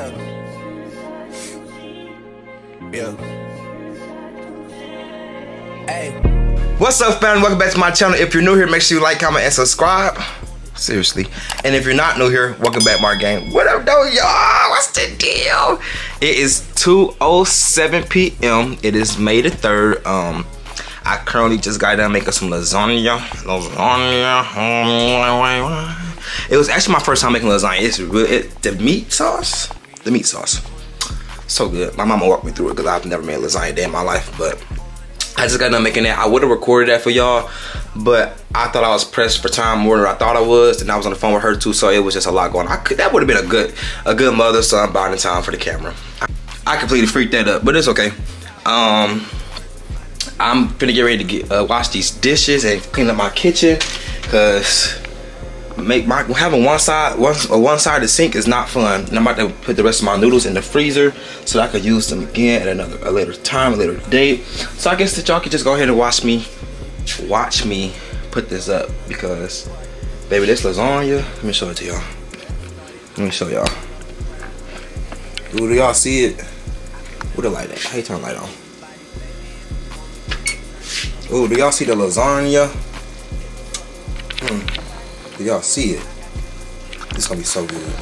Yeah. Yeah. Hey. What's up, fam? Welcome back to my channel. If you're new here, make sure you like, comment, and subscribe. Seriously. And if you're not new here, welcome back, my gang. What up, though, y'all? What's the deal? It is 2.07 p.m. It is May the 3rd. Um, I currently just got done making some lasagna. Lasagna. It was actually my first time making lasagna. It's really, it, the meat sauce, the meat sauce, so good. My mama walked me through it because I've never made lasagna day in my life, but I just got done making that. I would have recorded that for y'all, but I thought I was pressed for time more than I thought I was, and I was on the phone with her too, so it was just a lot going on. I could, that would have been a good, a good mother-son bonding time for the camera. I, I completely freaked that up, but it's okay. Um, I'm gonna get ready to get uh, wash these dishes and clean up my kitchen, cause make my having one side one one side of the sink is not fun. And I'm about to put the rest of my noodles in the freezer so that I could use them again at another a later time, a later date. So I guess that y'all can just go ahead and watch me watch me put this up because baby this lasagna. Let me show it to y'all. Let me show y'all. Do y'all see it? What the light at? How you turn the light on? Ooh, do y'all see the lasagna? Hmm. Y'all see it? It's gonna be so good.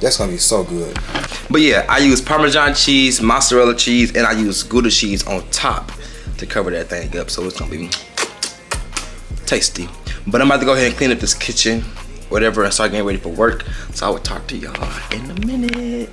That's gonna be so good. But yeah, I use Parmesan cheese, mozzarella cheese, and I use Gouda cheese on top to cover that thing up. So it's gonna be tasty. But I'm about to go ahead and clean up this kitchen, whatever, and start getting ready for work. So I will talk to y'all in a minute.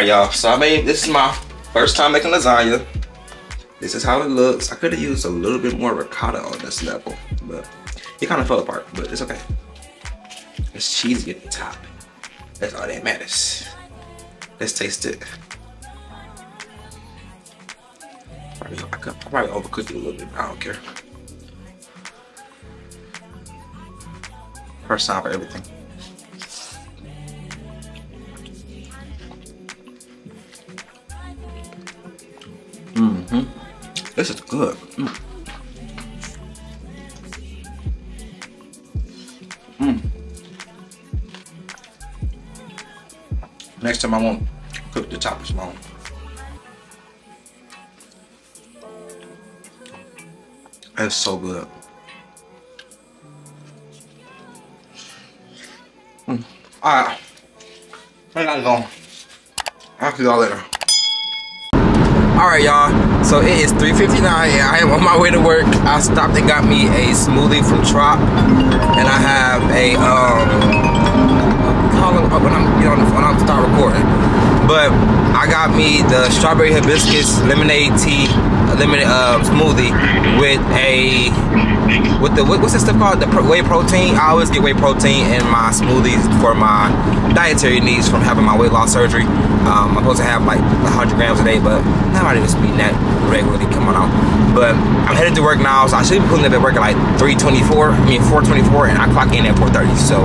Right, y'all. So I made this is my first time making lasagna. This is how it looks. I could have used a little bit more ricotta on this level, but it kind of fell apart. But it's okay. It's cheesy at the top. That's all that matters. Let's taste it. I could I probably overcooked it a little bit. I don't care. First time for everything. Mm-hmm. This is good. Mm. Mm. Next time I won't cook the top as long. It's so good. Mm. Alright. I gotta go. I'll see y'all later. Alright y'all, so it is 3.59 and I am on my way to work. I stopped and got me a smoothie from Trop and I have a um call it when I'm you know when I'm start recording. But I got me the strawberry hibiscus lemonade tea lemonade uh, smoothie with a with the what's this stuff called the whey protein. I always get whey protein in my smoothies for my dietary needs from having my weight loss surgery. Um, I'm supposed to have like 100 grams a day, but I'm not even eating that regularly. Come on out. But I'm headed to work now, so I should be pulling up at work at like 3:24. I mean 4:24, and I clock in at 4:30. So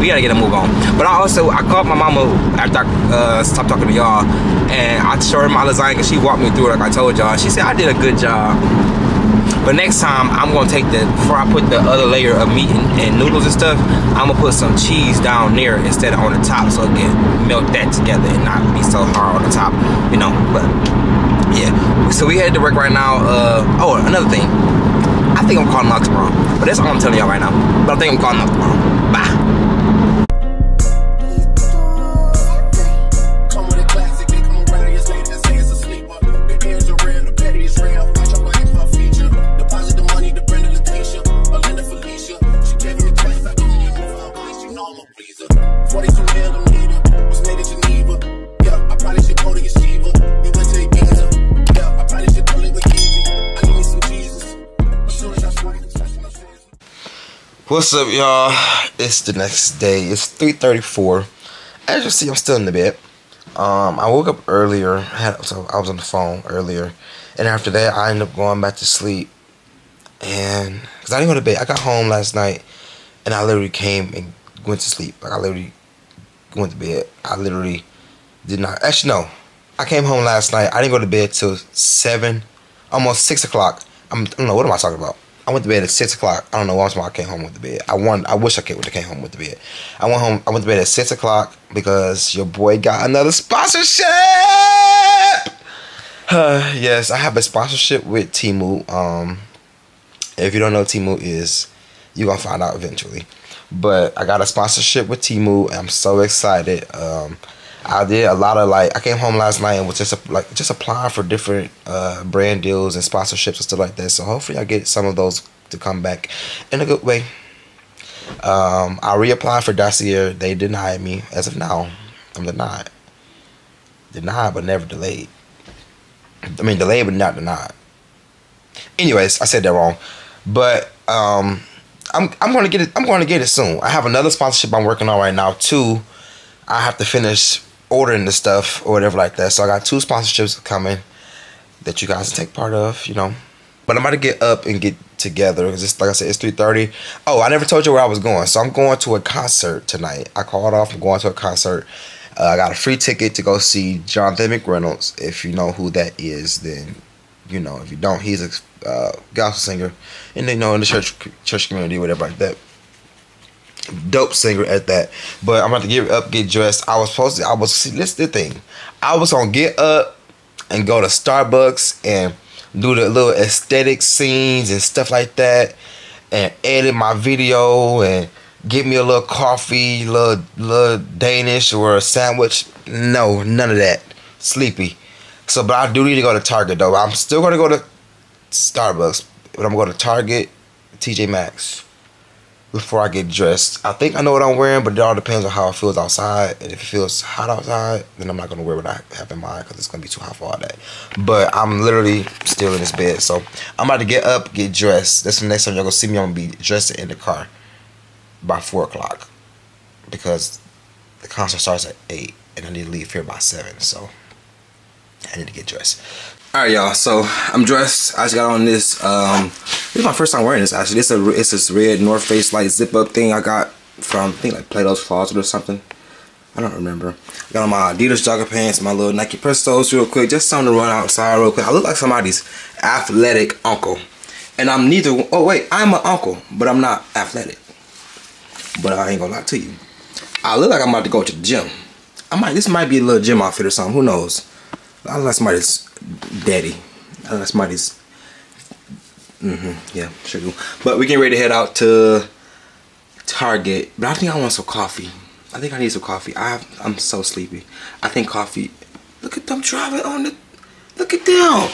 we gotta get a move on. But I also I called my mama after I uh, stopped talking to y'all, and I showed her my lasagna. and She walked me through it like I told y'all. She said I did a good job. But next time, I'm gonna take the before I put the other layer of meat and, and noodles and stuff. I'm gonna put some cheese down there instead of on the top, so it can melt that together and not be so hard on the top. You know, but yeah. So we head to work right now. Uh, oh, another thing. I think I'm calling out tomorrow, but that's all I'm telling y'all right now. But I think I'm calling out tomorrow. What's up, y'all? It's the next day. It's 3:34. As you see, I'm still in the bed. Um, I woke up earlier. I had, so I was on the phone earlier, and after that, I ended up going back to sleep. And because I didn't go to bed, I got home last night, and I literally came and went to sleep. Like I literally went to bed. I literally did not. Actually, no. I came home last night. I didn't go to bed till seven, almost six o'clock. I'm, I don't know what am I talking about. I went to bed at six o'clock. I don't know why I came home with the bed. I won. I wish I could have came home with the bed. I went home. I went to bed at six o'clock because your boy got another sponsorship. Uh, yes, I have a sponsorship with Temu. Um, if you don't know Temu is, you're gonna find out eventually. But I got a sponsorship with Temu. I'm so excited. Um, I did a lot of like I came home last night and was just like just applying for different uh, brand deals and sponsorships and stuff like that. So hopefully I get some of those to come back in a good way. Um, I reapplied for Dossier. They denied me as of now. I'm denied. Denied but never delayed. I mean delayed but not denied. Anyways, I said that wrong. But um, I'm I'm gonna get it. I'm gonna get it soon. I have another sponsorship I'm working on right now too. I have to finish ordering the stuff or whatever like that. So I got two sponsorships coming that you guys take part of, you know. But I'm about to get up and get together because it's like I said, it's three thirty. Oh, I never told you where I was going, so I'm going to a concert tonight. I called off. I'm going to a concert. Uh, I got a free ticket to go see Jonathan McReynolds. If you know who that is, then you know. If you don't, he's a uh, gospel singer, and you know in the church church community, whatever like that dope singer at that. But I'm about to get up, get dressed. I was supposed to. I was. See, this the thing. I was gonna get up and go to Starbucks and do the little aesthetic scenes and stuff like that, and edit my video and get me a little coffee, little little Danish or a sandwich. No, none of that. Sleepy. So, but I do need to go to Target though. I'm still gonna go to Starbucks, but I'm going to Target, TJ Maxx before I get dressed. I think I know what I'm wearing, but it all depends on how it feels outside. And if it feels hot outside, then I'm not gonna wear what I have in mind because it's gonna be too hot for all that. But I'm literally still in this bed, so I'm about to get up, get dressed. That's the next time y'all gonna see me. I'm gonna be dressed in the car by four o'clock because the concert starts at eight, and I need to leave here by seven. So I need to get dressed. All right, y'all. So I'm dressed. I just got on this. Um, this is my first time wearing this. Actually, is a it's this red North Face like zip up thing I got from I think like Plato's Closet or something. I don't remember. I got on my Adidas jogger pants, my little Nike Prestos real quick, just something to run outside real quick. I look like somebody's athletic uncle, and I'm neither. Oh wait, I'm an uncle, but I'm not athletic. But I ain't gonna lie to you. I look like I'm about to go to the gym. I might. This might be a little gym outfit or something. Who knows? I look like somebody's daddy. I look like somebody's. Mm-hmm. Yeah, sure do. But we getting ready to head out to Target. But I think I want some coffee. I think I need some coffee. I I'm so sleepy. I think coffee. Look at them driving on the. Look at them.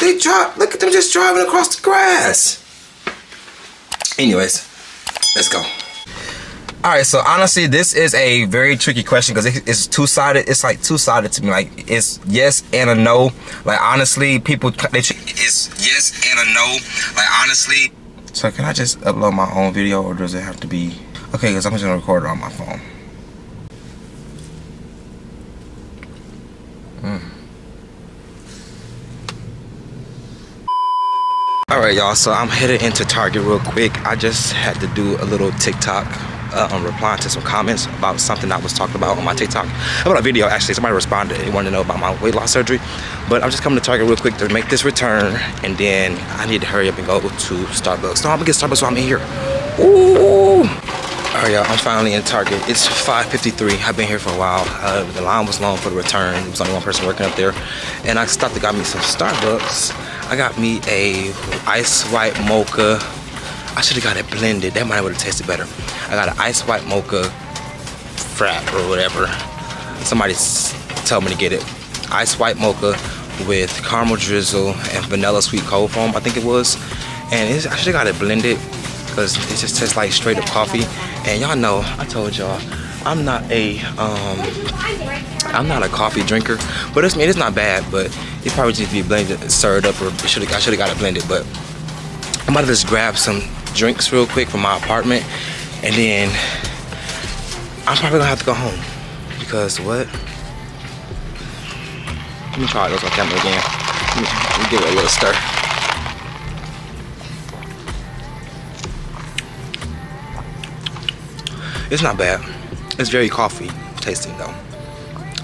They drive. Look at them just driving across the grass. Anyways, let's go. All right, so honestly, this is a very tricky question because it's two-sided. It's like two-sided to me. Like it's yes and a no. Like honestly, people they it's yes and a no. Like honestly. So can I just upload my own video or does it have to be okay? Because I'm just gonna record it on my phone. Mm. All right, y'all. So I'm headed into Target real quick. I just had to do a little TikTok um, replying to some comments about something I was talking about on my TikTok. About a video, actually. Somebody responded. They wanted to know about my weight loss surgery. But I'm just coming to Target real quick to make this return. And then I need to hurry up and go to Starbucks. So I'm going to get Starbucks while I'm in here. Ooh. All right, y'all, I'm finally in Target. It's 5.53. I've been here for a while. Uh, the line was long for the return. There was only one person working up there. And I stopped and got me some Starbucks. I got me a ice white mocha. I should have got it blended. That might would have tasted better. I got an ice white mocha frap or whatever. Somebody told me to get it. Ice white mocha with caramel drizzle and vanilla sweet cold foam, I think it was. And I should have got it blended because it just tastes like straight up coffee. And y'all know, I told y'all, I'm not a um, I'm not a coffee drinker, but it's I mean, it's not bad. But it probably to be blended, stirred up, or should I should have got it blended. But I'm about to just grab some drinks real quick from my apartment, and then I'm probably gonna have to go home because what? Let me try those on camera again. Let me, let me give it a little stir. It's not bad. It's very coffee tasting though.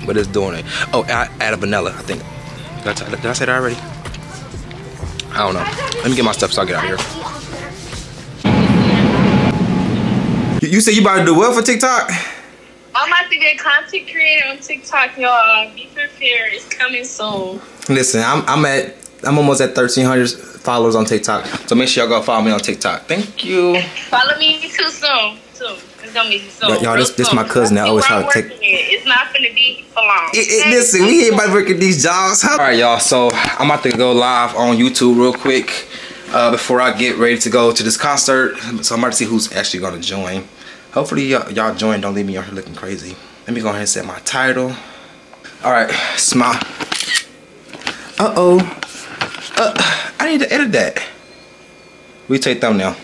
But it's doing it. Oh, I add a vanilla, I think. Did I, did I say that already? I don't know. Let me get my stuff so I get out of here. You say you about to do well for TikTok? I'm about to be a content creator on TikTok, y'all. Be prepared. It's coming soon. Listen, I'm, I'm at I'm almost at 1,300 followers on TikTok. So make sure y'all go follow me on TikTok. Thank you. Follow me too soon, too. It's gonna be soon. Y'all, this, this my cousin that always try to take. It. It's not gonna be for long. It, it, listen, we ain't about to work at these jobs. All right, y'all. So I'm about to go live on YouTube real quick uh, before I get ready to go to this concert. So I'm about to see who's actually gonna join. Hopefully y'all join. Don't leave me out here looking crazy. Let me go ahead and set my title. All right, smile. Uh-oh. Uh, I need to edit that. We take thumbnail.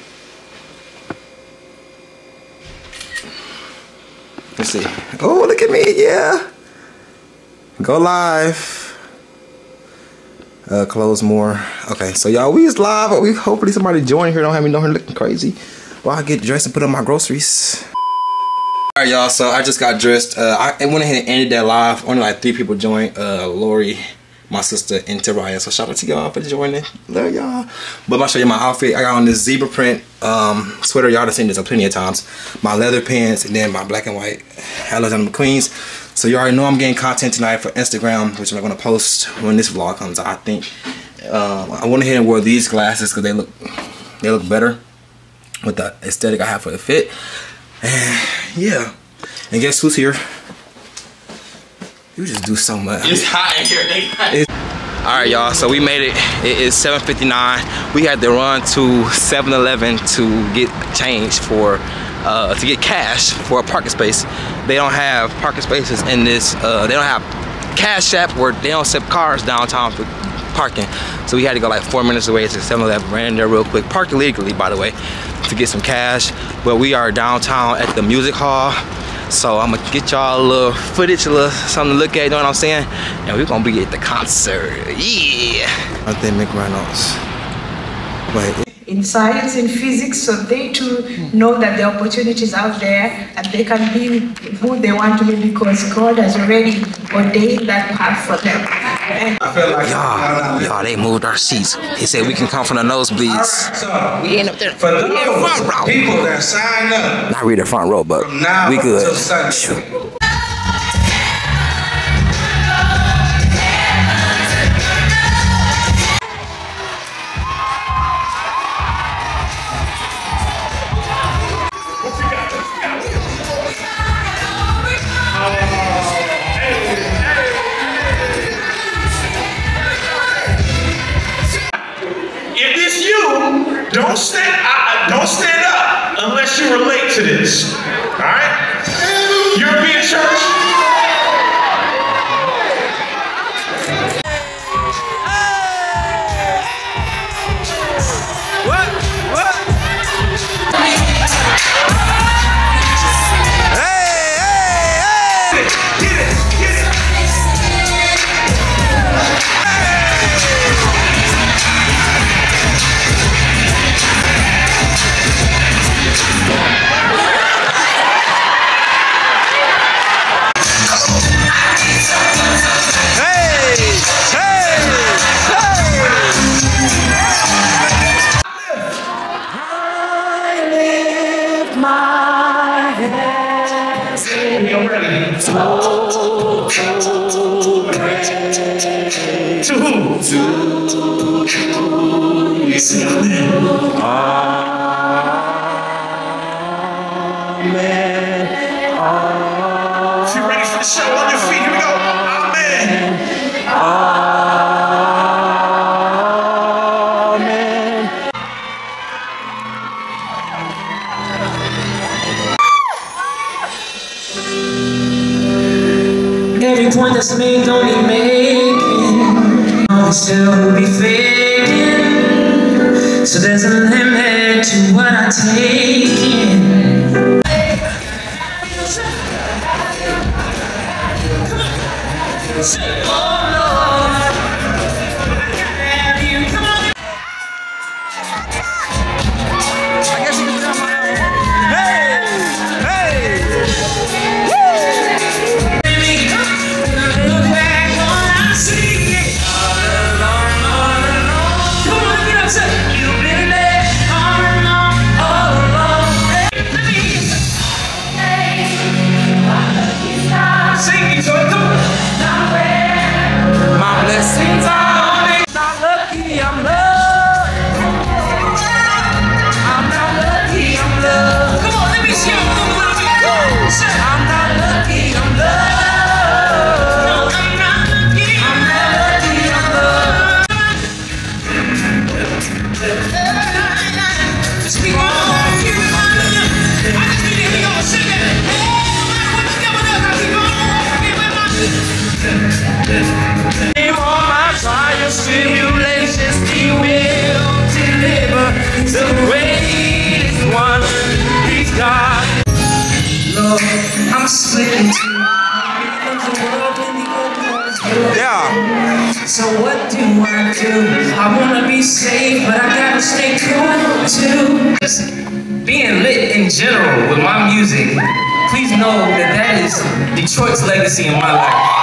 Let's see. Oh, look at me, yeah. Go live. Uh, close more. Okay, so y'all, we is live. We hopefully somebody join here. Don't have me down here looking crazy. While I get dressed and put on my groceries. Alright, y'all. So I just got dressed. Uh, I went ahead and ended that live. Only like three people joined. Uh, Lori, my sister, and Taraya. So shout out to y'all for joining. Love y'all. But I'm gonna show you my outfit. I got on this zebra print um, sweater. Y'all have seen this a plenty of times. My leather pants and then my black and white Alexander McQueen's. So you already know I'm getting content tonight for Instagram, which I'm gonna post when this vlog comes out. I think um, I went ahead and wore these glasses because they look they look better with the aesthetic I have for the fit. And yeah, and guess who's here? You just do so much. It's hot in here. All right, y'all. So we made it. It is 7:59. We had to run to 7-Eleven to get change for uh, to get cash for a parking space. They don't have parking spaces in this. Uh, they don't have cash app where they don't accept cars downtown for parking. So we had to go like four minutes away to 7-Eleven. Ran in there real quick. Parked illegally, by the way, to get some cash. But we are downtown at the music hall. So I'm gonna get y'all a little footage, a little something to look at, you know what I'm saying? And we're gonna be at the concert, yeah. I think McReynolds. Wait. In science and physics, so they too know that the opportunities out there and they can be who they want to be because God has already ordained that path for them. And I feel like Y'all, y'all, they moved our seats. He said we can come from the nosebleeds. So, We ain't up there. for We in the front row. people that sign up Not read the front row, but from now we good. Point that's made don't need making. I still be faking. So there's a limit to what I take in. Oh Lord, Yeah. So what do I do? I wanna be safe, but I gotta stay cool too. Just being lit in general with my music, please know that that is Detroit's legacy in my life.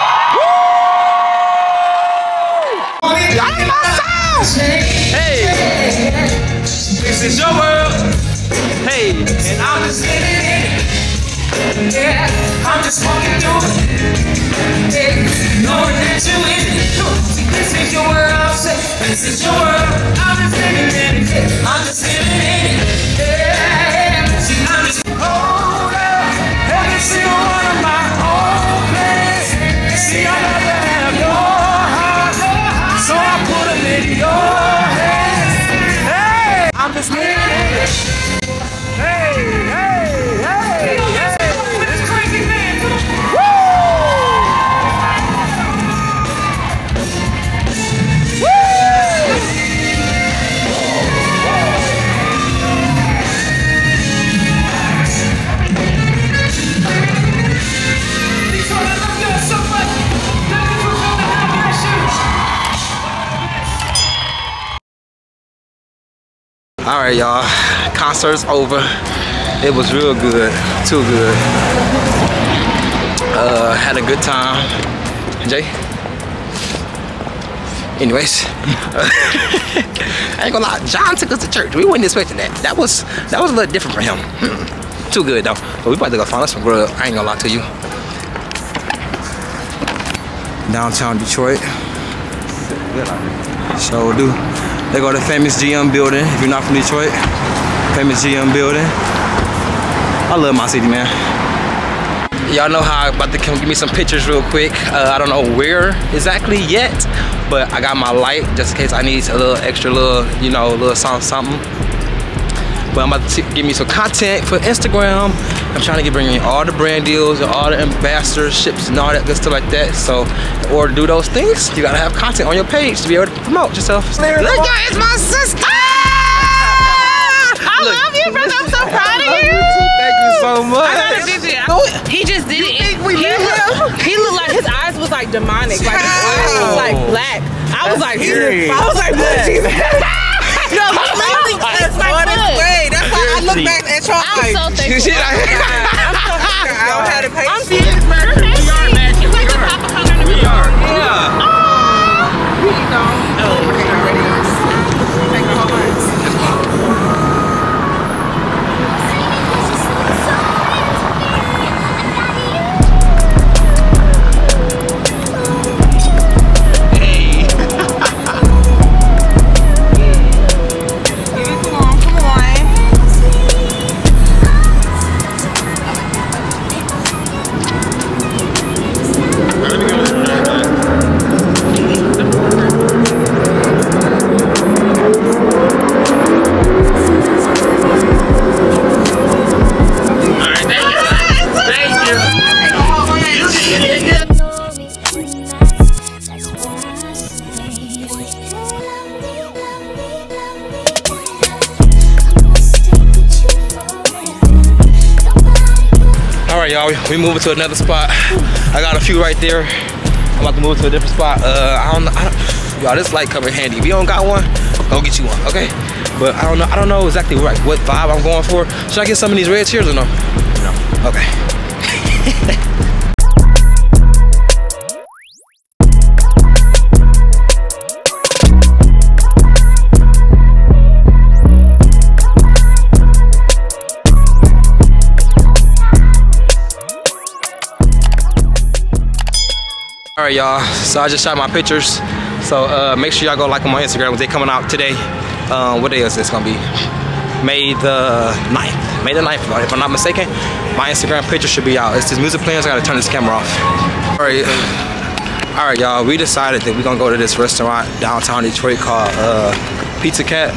Hey, This is your world, hey. and I'm just living. Yeah, I'm just walking through it. Yeah, knowing that you in it. This is your world, say, this is your world. I'm just living in it. Yeah, I'm just living in it. Yeah, Concert's over. It was real good. Too good. Uh, had a good time. Jay. Anyways, I ain't gonna lie. John took us to church. We wasn't expecting that. That was that was a little different for him. Too good though. But we about to go find us some grub. I ain't gonna lie to you. Downtown Detroit. So do. They go to the famous GM building. If you're not from Detroit, famous GM building. I love my city, man. Y'all know how I'm about to come give me some pictures real quick. Uh, I don't know where exactly yet, but I got my light just in case I need a little extra little, you know, a little something, something. But I'm about to give me some content for Instagram. I'm trying to get bringing all the brand deals and all the ambassadorships and all that good stuff like that. So in order to do those things, you gotta have content on your page to be able to promote yourself. Look, y'all, it's my sister! I love you, brother. I'm so proud of you. Thank you so much. I got a vision. He just did it. he, he looked like his eyes was like demonic. Like his eyes was like black. I was like, scary. I was like, what? Jesus. no, he literally that's my on its foot. way. That's why I look back at y'all I'm like, so thankful. She like- I'm so happy. I don't have the I'm patience. serious, man. We are, man. Moving to another spot. I got a few right there. I'm about to move to a different spot. Uh, I don't, don't y'all. This light coming handy. If you don't got one, go get you one, okay? But I don't know. I don't know exactly what, what vibe I'm going for. Should I get some of these red chairs or no? No. Okay. right, y'all. So I just shot my pictures. So uh, make sure y'all go like them on Instagram. They coming out today. Um, what day is this gonna be? May the 9th. May the 9th, if I'm not mistaken. My Instagram picture should be out. It's this music playing, so I gotta turn this camera off. All right. All right, y'all. We decided that we're gonna go to this restaurant downtown Detroit called uh, Pizza Cat.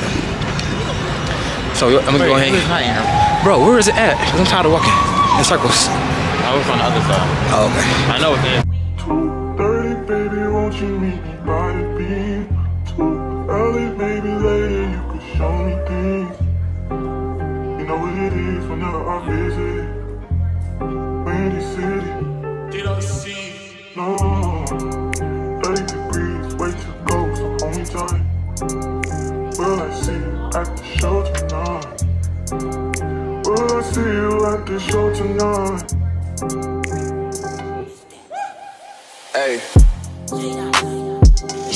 So I'm gonna go ahead. Bro, where is it at? I'm tired of walking in circles. I was on the other side. Oh, okay. I know it's. 2.30, baby, won't you meet me by the beam? Too early, maybe later, you could show me things. You know what it is whenever I visit Windy City. Did I see? No, 30 degrees, way to go, so hold me tight. Will I see you at the show tonight? Will I see you at the show tonight? Hey.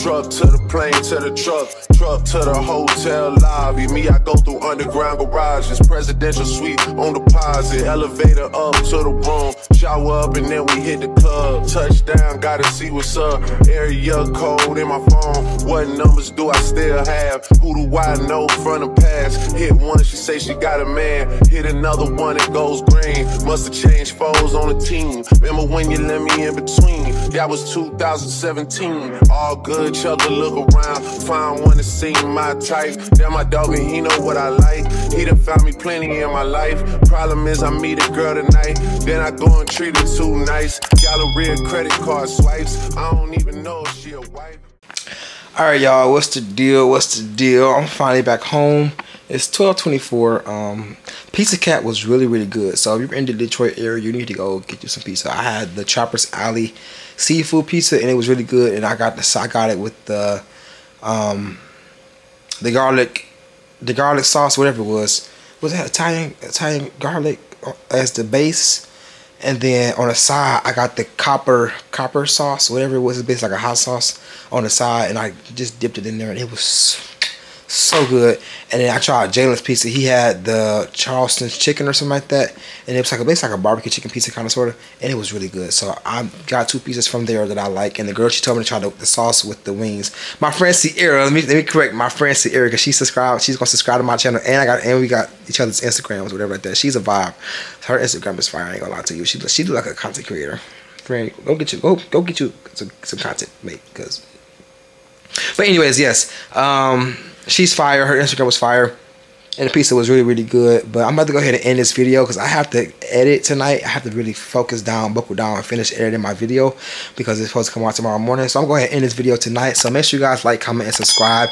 Truck to the plane, to the truck, truck to the hotel lobby. Me, I go through underground garages, presidential suite on deposit, elevator up to the room, shower up and then we hit the club. Touchdown, gotta see what's up. Area code in my phone. What numbers do I still have? Who do I know from the past? Hit one, she say she got a man. Hit another one, it goes green. Must've changed foes on the team. Remember when you let me in between? That was 2017. All good, chug a look around. Find one that seem my type. Damn, my dog, and he know what I like. He done found me plenty in my life. Problem is, I meet a girl tonight. Then I go and treat her too nice. Galleria credit card swipes. I don't even know if she a wife. All right, y'all. What's the deal? What's the deal? I'm finally back home. It's 12:24. Um, Pizza Cat was really, really good. So if you're in the Detroit area, you need to go get you some pizza. I had the Choppers Alley seafood pizza, and it was really good. And I got the I got it with the um the garlic the garlic sauce, whatever it was. Was that Italian Italian garlic as the base? And then on the side, I got the copper copper sauce, whatever it was. It's basically like a hot sauce on the side, and I just dipped it in there, and it was so good. And then I tried Jalen's pizza. He had the Charleston's chicken or something like that, and it was like a basically like a barbecue chicken pizza kind of sort of, and it was really good. So I got two pieces from there that I like. And the girl she told me to try the, the sauce with the wings. My friend Sierra, let me let me correct my friend Sierra because she subscribed. She's gonna subscribe to my channel, and I got and we got each other's Instagrams, whatever like that. She's a vibe. Her Instagram is fire. I ain't gonna lie to you. She she do like a content creator. Friend, go get you go go get you some, some content mate because. But anyways, yes. Um, she's fire. Her Instagram was fire. And the pizza was really, really good. But I'm about to go ahead and end this video because I have to edit tonight. I have to really focus down, buckle down, and finish editing my video because it's supposed to come out tomorrow morning. So I'm going to end this video tonight. So make sure you guys like, comment, and subscribe.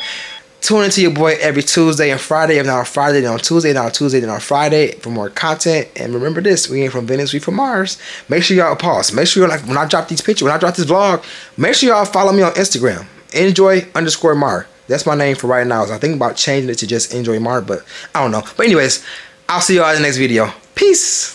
Tune into your boy every Tuesday and Friday. If not on Friday, then on Tuesday, then on Tuesday, then on Friday for more content. And remember this, we ain't from Venus, we from Mars. Make sure y'all pause. Make sure you like when I drop these pictures, when I drop this vlog, make sure y'all follow me on Instagram. Enjoy underscore Marr. That's my name for right now. So I think about changing it to just Enjoy Marr, but I don't know. But anyways, I'll see y'all in the next video. Peace.